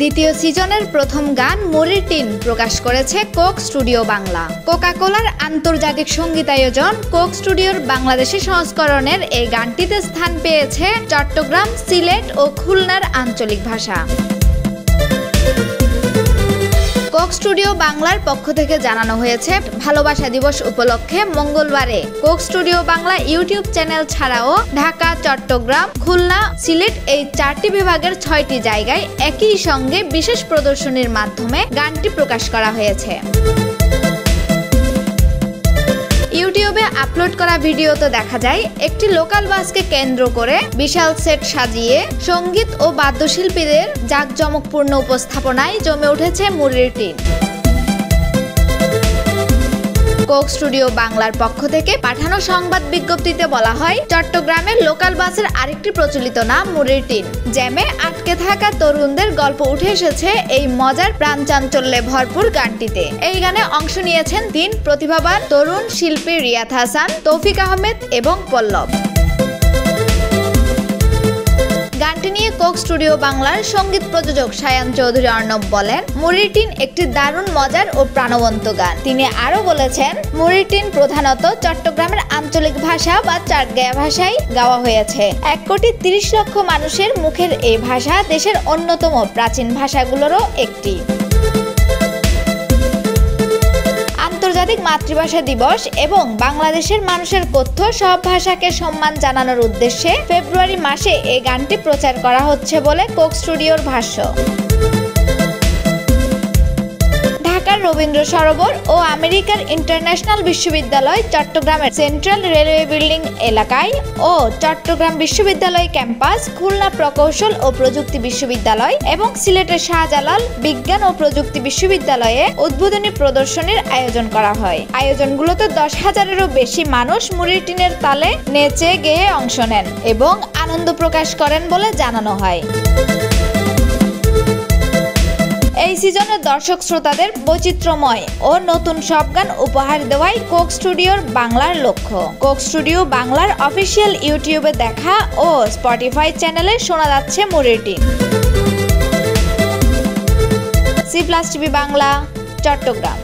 দ্বিতীয় সিজনের প্রথম গান মুরির টিন প্রকাশ করেছে কোক স্টুডিও বাংলা। কোকা কোলার আন্তর্জাতিক সঙ্গীতায়োজন কোক স্টুডিওর বাংলাদেশি সংস্করণের এই গানটিতে স্থান পেয়েছে চট্টগ্রাম, সিলেট ও খুলনার আঞ্চলিক ভাষা। কোক স্টুডিও বাংলার পক্ষ থেকে জানানো হয়েছে, ভালোবাসা দিবস উপলক্ষে মঙ্গলবারে। Coke studio Bangla YouTube channel ছাড়াও ঢাকা, চট্টগ্রাম, খুলনা, সিলেট এই চারটি বিভাগের ছয়টি জায়গায় একই সঙ্গে বিশেষ প্রদর্শনীর মাধ্যমে গানটি প্রকাশ করা হয়েছে। আপলোড করা ভিডিওতে দেখা যায়, একটি লোকাল বাসকে কেন্দ্র করে বিশাল সেট সাজিয়ে সংগীত ও বাদ্যশিল্পীদের জাঁকজমকপূর্ণ উপস্থাপনায় জমে উঠেছে মুরির টিন। কোক স্টুডিও বাংলার পক্ষ থেকে পাঠানো সংবাদ বিজ্ঞপ্তিতে বলা হয়, চট্টগ্রামের লোকাল বাসের আরেকটি প্রচলিত নাম মুড়ির টিন, জ্যামে আটকে থাকা তরুণদের গল্প উঠে এসেছে এই মজার প্রাণচাঞ্চল্যে ভরপুর গানটিতে। এই গানে অংশ নিয়েছেন তিন প্রতিভাবান তরুণ শিল্পী রিয়াত হাসান, তৌফিক আহমেদ এবং পল্লব। গানটি নিয়ে কোক স্টুডিও বাংলার সংগীত প্রযোজক সায়ান চৌধুরী অর্ণব বলেন, মুরিটিন একটি দারুণ মজার ও প্রাণবন্ত গান। তিনি আরও বলেছেন, মুরিটিন প্রধানত চট্টগ্রামের আঞ্চলিক ভাষা বা চাটগায়া ভাষায় গাওয়া হয়েছে। এক কোটি তিরিশ লক্ষ মানুষের মুখের এই ভাষা দেশের অন্যতম প্রাচীন ভাষাগুলোরও একটি। আন্তর্জাতিক মাতৃভাষা দিবস এবং বাংলাদেশের মানুষের কথ্য সব ভাষাকে সম্মান জানানোর উদ্দেশ্যে ফেব্রুয়ারি মাসে এই গানটি প্রচার করা হচ্ছে বলে কোক স্টুডিওর ভাষ্য। ঢাকার রবীন্দ্র সরোবর ও আমেরিকার ইন্টারন্যাশনাল বিশ্ববিদ্যালয় চট্টগ্রামের সেন্ট্রাল রেলওয়ে বিল্ডিং এলাকায় ও চট্টগ্রাম বিশ্ববিদ্যালয় ক্যাম্পাস, খুলনা প্রকৌশল ও প্রযুক্তি বিশ্ববিদ্যালয় এবং সিলেটের শাহজালাল বিজ্ঞান ও প্রযুক্তি বিশ্ববিদ্যালয়ে উদ্বোধনী প্রদর্শনীর আয়োজন করা হয়। আয়োজনগুলোতে দশ হাজারেরও বেশি মানুষ মুড়ির টিনের তালে নেচে গেয়ে অংশ নেন এবং আনন্দ প্রকাশ করেন বলে জানানো হয়। সিজনের দর্শক শ্রোতাদের বৈচিত্র্যময় ও নতুন সব গান উপহার দেওয়াই কোক স্টুডিওর বাংলার লক্ষ্য। কোক স্টুডিও বাংলার অফিসিয়াল ইউটিউবে দেখা ও স্পটিফাই চ্যানেলে শোনা যাচ্ছে মুরেটি C plus TV Bangla, Chittagong.